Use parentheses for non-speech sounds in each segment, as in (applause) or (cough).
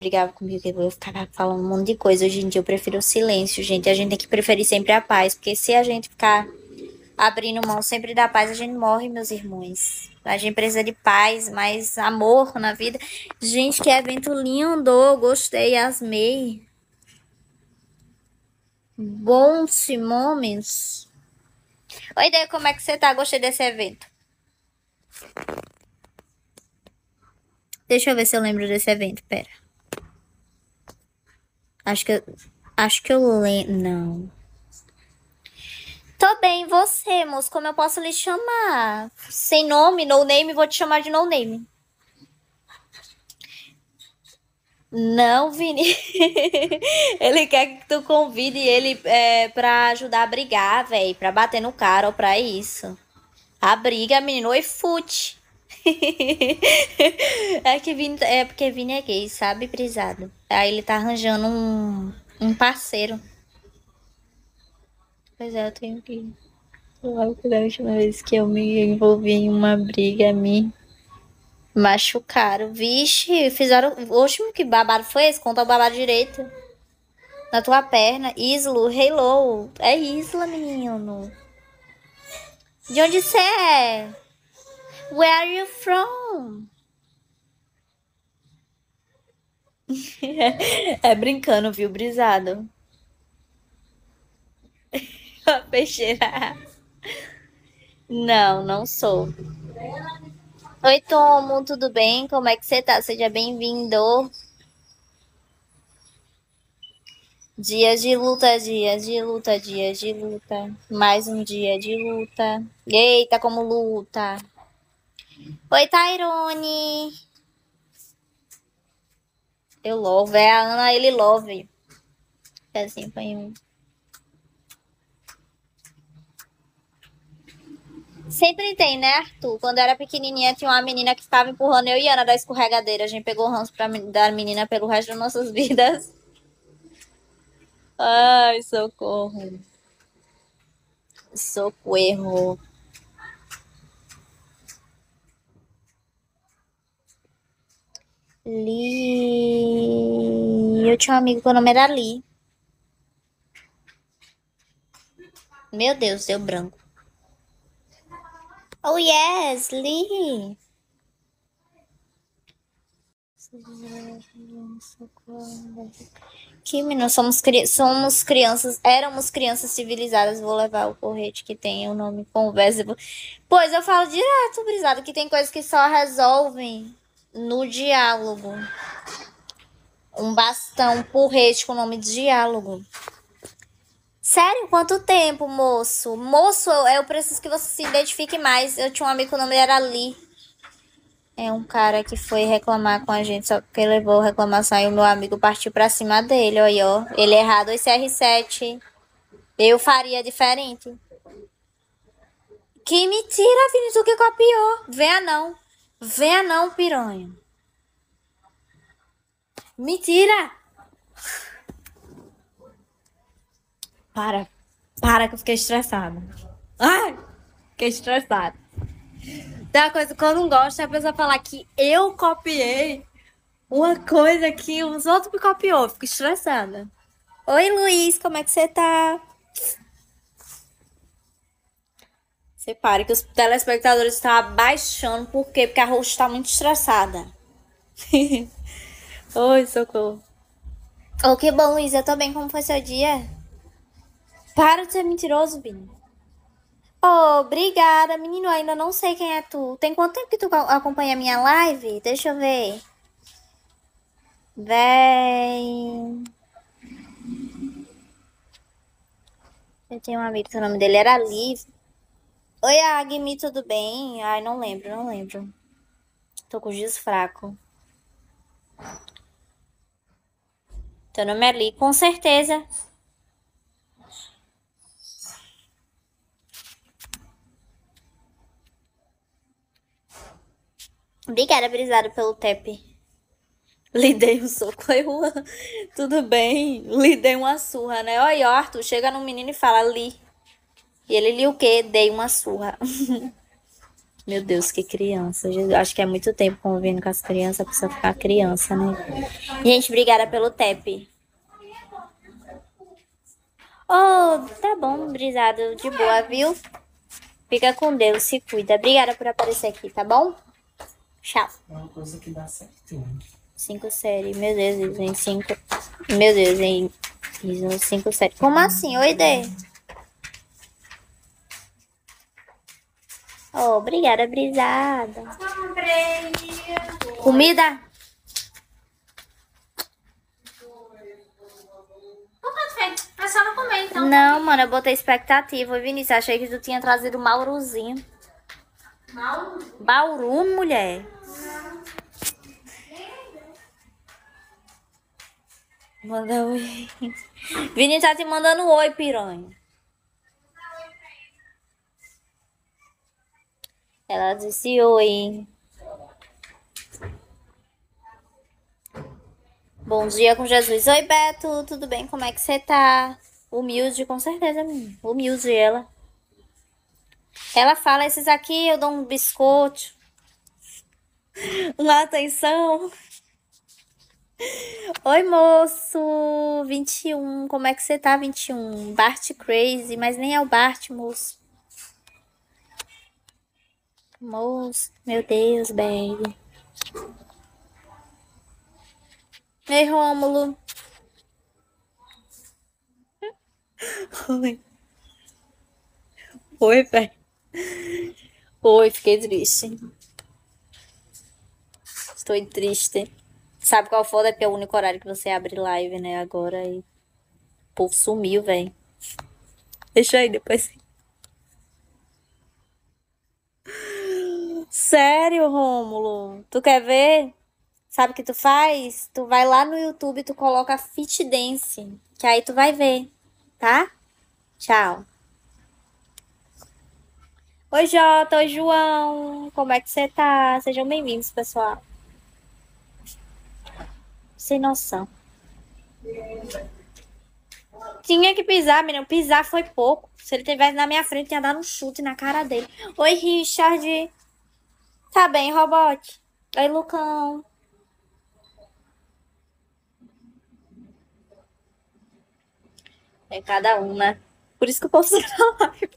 brigava comigo, eu ia ficar falando um monte de coisa. Hoje em dia eu prefiro o silêncio, gente. A gente tem que preferir sempre a paz, porque se a gente ficar abrindo mão sempre da paz, a gente morre, meus irmãos. A gente precisa de paz, mais amor na vida. Gente, que evento lindo! Gostei, asmei. Bons momentos. Oi, Dê, como é que você tá? Gostei desse evento. Deixa eu ver se eu lembro desse evento, pera. Acho que eu, acho que eu lembro, não. Tô bem, você, moço, como eu posso lhe chamar? Sem nome, no name, vou te chamar de no name. Não, Vini. (laughs) ele quer que tu convide ele é, pra ajudar a brigar, velho. Pra bater no cara ou pra isso. A briga, menino. Oi, fute. (laughs) é que Vini, é porque Vini é gay, sabe, prisado. Aí ele tá arranjando um, um parceiro. Pois é, eu tenho que. Logo que da última vez que eu me envolvi em uma briga, me machucaram. Vixe, fizeram. Oxe, que babado foi esse? Conta o babado direito. Na tua perna. Islo, hello. É Isla, menino. De onde você é? Where are you from? (laughs) é brincando, viu, brisado? (laughs) Peixeira. Não, não sou. Oi, Tomo, tudo bem? Como é que você tá? Seja bem-vindo. Dias de luta, dias de luta, dias de luta. Mais um dia de luta. Eita, como luta. Oi, Tairone. Eu love. É a Ana, ele love. É assim, põe um. Sempre tem, né, Arthur? Quando eu era pequenininha, tinha uma menina que ficava empurrando eu e Ana da escorregadeira. A gente pegou o ranço pra, da menina pelo resto das nossas (laughs) vidas. Ai, socorro. Socorro. Li. Eu tinha um amigo que o nome era Li. Meu Deus, deu branco. Oh, yes, Lee. Que menino, somos, cri somos crianças, éramos crianças civilizadas. Vou levar o correte que tem o nome conversa. Pois eu falo direto, brisado, que tem coisas que só resolvem no diálogo. Um bastão, porrete com o nome de diálogo. Sério? Quanto tempo, moço? Moço, eu preciso que você se identifique mais. Eu tinha um amigo o nome era Ali. É um cara que foi reclamar com a gente, só que levou reclamação e o meu amigo partiu pra cima dele, olha, ó. Ele é errado esse R7. Eu faria diferente. Que mentira, Vinícius, tu que copiou. Venha não. Venha não, piranha. Mentira! Para, para que eu fiquei estressada. Ai, fiquei estressada. Tem uma coisa que eu não gosto é a pessoa falar que eu copiei uma coisa que os outros me copiou. Fico estressada. Oi, Luiz, como é que você tá? Você pare que os telespectadores estão abaixando. Por quê? Porque a host está muito estressada. (laughs) Oi, socorro. Oh, que bom, Luiz. Eu tô bem. Como foi seu dia? Para de ser mentiroso, Vini. Oh, obrigada, menino. Ainda não sei quem é tu. Tem quanto tempo que tu acompanha a minha live? Deixa eu ver. Vem. Eu tenho um amigo que o nome dele era Liv. Oi, Agmi, tudo bem? Ai, não lembro, não lembro. Tô com giz fraco. Teu nome é Li, com certeza. Obrigada, Brisada, pelo tap. Lhe dei um soco. (laughs) Oi, Juan. Tudo bem? Lhe dei uma surra, né? Oi, Arthur. Chega no menino e fala, Li. E ele, li o quê? Dei uma surra. (laughs) Meu Deus, que criança. Acho que é muito tempo convivendo com as crianças, a pessoa ficar criança, né? Gente, obrigada pelo TEP. Oh, tá bom, brisado, de boa, viu? Fica com Deus, se cuida. Obrigada por aparecer aqui, tá bom? Tchau. É uma coisa que dá certinho. Cinco séries, meu Deus, em cinco. Meu Deus, em cinco séries. Como assim? Oi, Dê. Oh, obrigada, brisada. Comida? É só não comer, então. Não, mano, eu botei expectativa. Oi, Vinícius, achei que tu tinha trazido Mauruzinho. Mal. Bauru, mulher. Manda oi. (laughs) Vinícius tá te mandando oi, piranha. Ela disse oi. Bom dia com Jesus. Oi, Beto, tudo bem? Como é que você tá? Humilde, com certeza. Humilde ela. Ela fala, esses aqui eu dou um biscoito. (laughs) Uma atenção. Oi, moço. 21. Como é que você tá, 21? Bart Crazy, mas nem é o Bart, moço. Moço, meu Deus, baby. Ei, Rômulo. Oi. Oi, velho. Oi, fiquei triste. Estou triste. Sabe qual foda? É é o único horário que você abre live, né? Agora e. Pô, sumiu, velho. Deixa aí depois. Sério, Rômulo? Tu quer ver? Sabe o que tu faz? Tu vai lá no YouTube tu coloca Fit Dance. Que aí tu vai ver, tá? Tchau. Oi, Jota. Oi, João. Como é que você tá? Sejam bem-vindos, pessoal. Sem noção. Tinha que pisar, menino. Pisar foi pouco. Se ele tivesse na minha frente, tinha dado um chute na cara dele. Oi, Richard. Tá bem, Robot? Oi, Lucão. É cada um, né? Por isso que eu posso na live.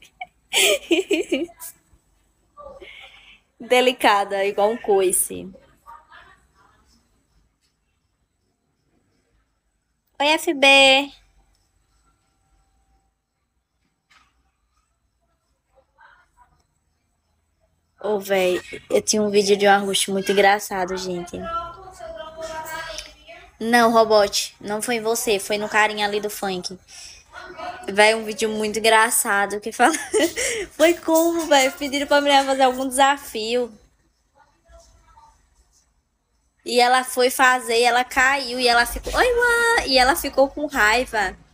(laughs) Delicada, igual um coice. Oi, FB. Ô, oh, velho, eu tinha um vídeo de um arroz muito engraçado, gente. Não, Robot, não foi em você, foi no carinha ali do funk. Véi, um vídeo muito engraçado que fala. (laughs) foi como, velho? Pediram pra mulher fazer algum desafio. E ela foi fazer, e ela caiu, e ela ficou. Oi, mãe! E ela ficou com raiva. (laughs)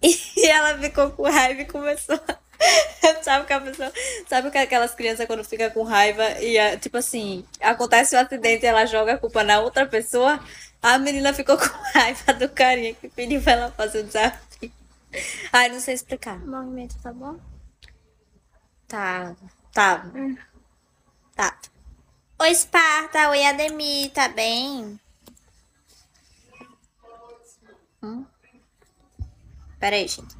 E ela ficou com raiva e começou a (laughs) sabe que a pessoa. Sabe que aquelas crianças quando fica com raiva e, tipo assim, acontece um acidente e ela joga a culpa na outra pessoa? A menina ficou com (laughs) raiva do carinha que pediu pra ela fazer o desafio. Ai, não sei explicar. O movimento tá bom? Tá. Tá. Hum. Tá. Oi, Esparta. Oi, Ademir. Tá bem? Hum? Pera aí, gente.